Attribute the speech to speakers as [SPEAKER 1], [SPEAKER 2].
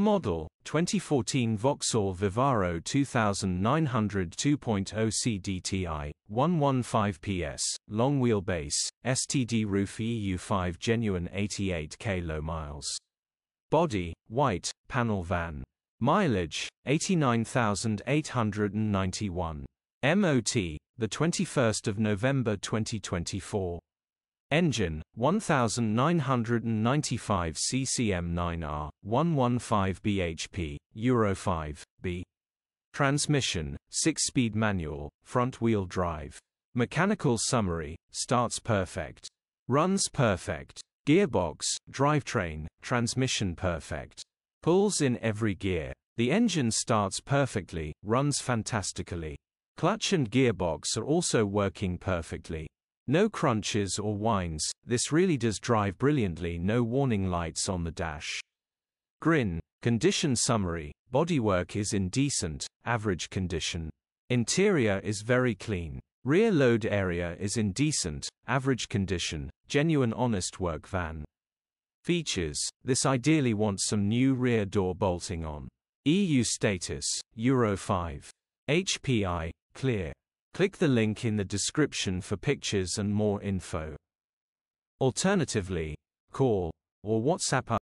[SPEAKER 1] Model 2014 Vauxhall Vivaro 2900 2.0 CDTI 115 PS long wheelbase STD roof EU5 genuine 88 kilo miles. Body white panel van. Mileage 89,891. MOT the 21st of November 2024. Engine 1995 CCM9R 115 bhp Euro 5 B. Transmission 6-speed manual front-wheel drive. Mechanical summary starts perfect. Runs perfect. Gearbox drivetrain transmission perfect. Pulls in every gear. The engine starts perfectly runs fantastically. Clutch and gearbox are also working perfectly no crunches or whines, this really does drive brilliantly no warning lights on the dash. Grin, condition summary, bodywork is in decent, average condition. Interior is very clean. Rear load area is in decent, average condition, genuine honest work van. Features, this ideally wants some new rear door bolting on. EU status, Euro 5. HPI, clear. Click the link in the description for pictures and more info. Alternatively, call or WhatsApp